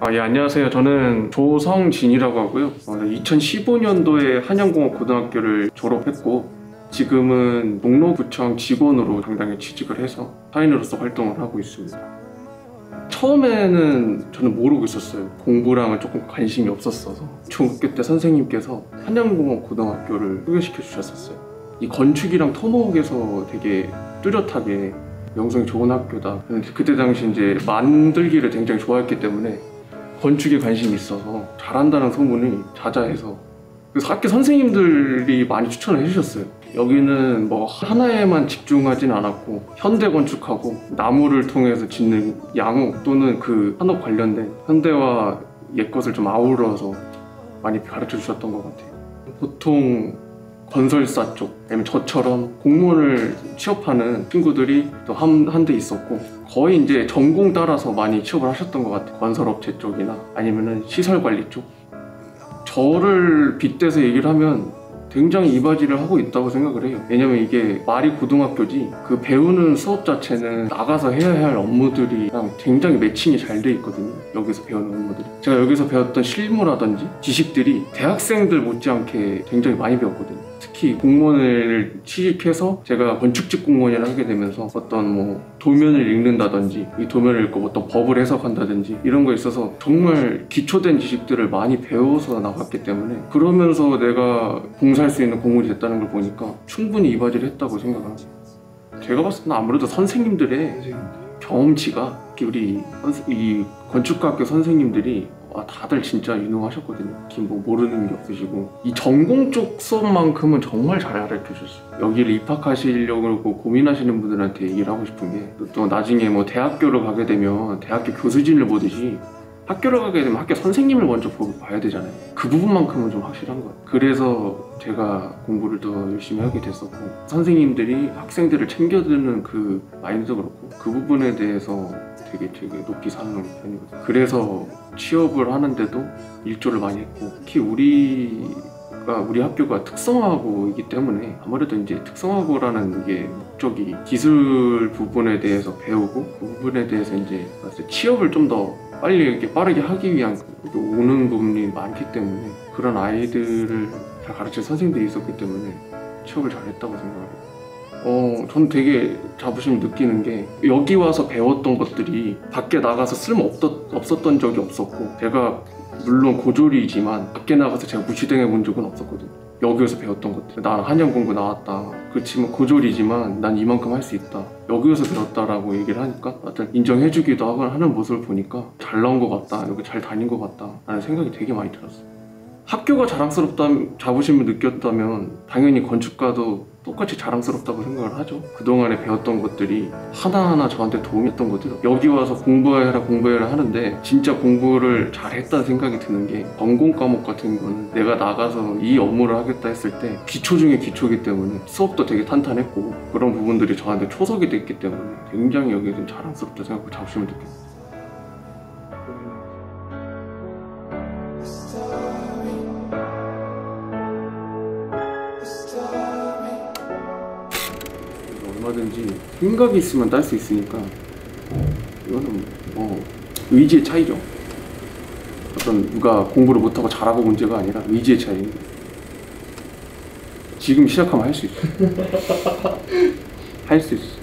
아, 예, 안녕하세요. 저는 조성진이라고 하고요. 어, 2015년도에 한양공업 고등학교를 졸업했고, 지금은 목로구청 직원으로 당당히 취직을 해서 사인으로서 활동을 하고 있습니다. 처음에는 저는 모르고 있었어요. 공부랑은 조금 관심이 없었어서. 중학교 때 선생님께서 한양공업 고등학교를 소개시켜 주셨었어요. 이 건축이랑 토목에서 되게 뚜렷하게 명성이 좋은 학교다. 그때 당시 이제 만들기를 굉장히 좋아했기 때문에 건축에 관심이 있어서 잘한다는 소문이 자자해서 그래서 학교 선생님들이 많이 추천을 해주셨어요. 여기는 뭐 하나에만 집중하진 않았고 현대 건축하고 나무를 통해서 짓는 양옥 또는 그 산업 관련된 현대와 옛 것을 좀 아우러서 많이 가르쳐 주셨던 것 같아요. 보통 건설사 쪽, 아니면 저처럼 공무원을 취업하는 친구들이 또 한 한 대 있었고 거의 이제 전공 따라서 많이 취업을 하셨던 것 같아요. 건설업체 쪽이나 아니면은 시설 관리 쪽. 저를 빗대서 얘기를 하면 굉장히 이바지를 하고 있다고 생각을 해요. 왜냐면 이게 말이 고등학교지 그 배우는 수업 자체는 나가서 해야 할 업무들이랑 굉장히 매칭이 잘 돼 있거든요. 여기서 배우는 업무들이. 제가 여기서 배웠던 실무라든지 지식들이 대학생들 못지않게 굉장히 많이 배웠거든요. 특히 공무원을 취직해서 제가 건축직 공무원을 하게 되면서 어떤 뭐 도면을 읽는다든지 이 도면을 읽고 어떤 법을 해석한다든지 이런 거에 있어서 정말 기초된 지식들을 많이 배워서 나갔기 때문에 그러면서 내가 봉사할 수 있는 공무원이 됐다는 걸 보니까 충분히 이바지를 했다고 생각합니다. 제가 봤을 때는 아무래도 선생님들의 경험치가 우리 이 건축학교 선생님들이 와, 다들 진짜 유능하셨거든요. 뭐 모르는 게 없으시고 이 전공 쪽 수업만큼은 정말 잘 가르쳐 주셨어요. 여기를 입학하시려고 고민하시는 분들한테 얘기를 하고 싶은 게 또 나중에 뭐 대학교를 가게 되면 대학교 교수진을 보듯이 학교를 가게 되면 학교 선생님을 먼저 보고 봐야 되잖아요. 그 부분만큼은 좀 확실한 것 같아요. 그래서 제가 공부를 더 열심히 하게 됐었고 선생님들이 학생들을 챙겨드는 그 마인드도 그렇고 그 부분에 대해서 되게 되게 높이 사는 편이거든요. 그래서 취업을 하는데도 일조를 많이 했고 특히 우리가 우리 학교가 특성화고이기 때문에 아무래도 이제 특성화고라는 이게 목적이 기술 부분에 대해서 배우고 그 부분에 대해서 이제 취업을 좀더 빨리 이렇게 빠르게 하기 위한 그 오는 부분이 많기 때문에 그런 아이들을 잘 가르칠 선생님들이 있었기 때문에 취업을 잘했다고 생각합니다. 어, 전 되게 자부심 느끼는 게 여기 와서 배웠던 것들이 밖에 나가서 쓸모 없었던 적이 없었고 제가 물론 고졸이지만 밖에 나가서 제가 무시당해 본 적은 없었거든요. 여기에서 배웠던 것들. 난 한양공고 나왔다. 그렇지만 고졸이지만 난 이만큼 할 수 있다. 여기에서 배웠다라고 얘기를 하니까 다들 인정해주기도 하고 하는 모습을 보니까 잘 나온 것 같다. 여기 잘 다닌 것 같다. 라는 생각이 되게 많이 들었어요. 학교가 자랑스럽다 자부심을 느꼈다면 당연히 건축가도 똑같이 자랑스럽다고 생각을 하죠. 그동안에 배웠던 것들이 하나하나 저한테 도움이 됐던 것들 여기 와서 공부해라 공부해라 하는데 진짜 공부를 잘했다는 생각이 드는 게 전공 과목 같은 거는 내가 나가서 이 업무를 하겠다 했을 때 기초 중에 기초이기 때문에 수업도 되게 탄탄했고 그런 부분들이 저한테 초석이 됐기 때문에 굉장히 여기에 좀 자랑스럽다 생각하고 자부심을 느꼈어요. 얼마든지 생각이 있으면 딸 수 있으니까 이거는 뭐 의지의 차이죠. 어떤 누가 공부를 못하고 잘하고 문제가 아니라 의지의 차이입니다. 지금 시작하면 할 수 있어. 할 수 있어.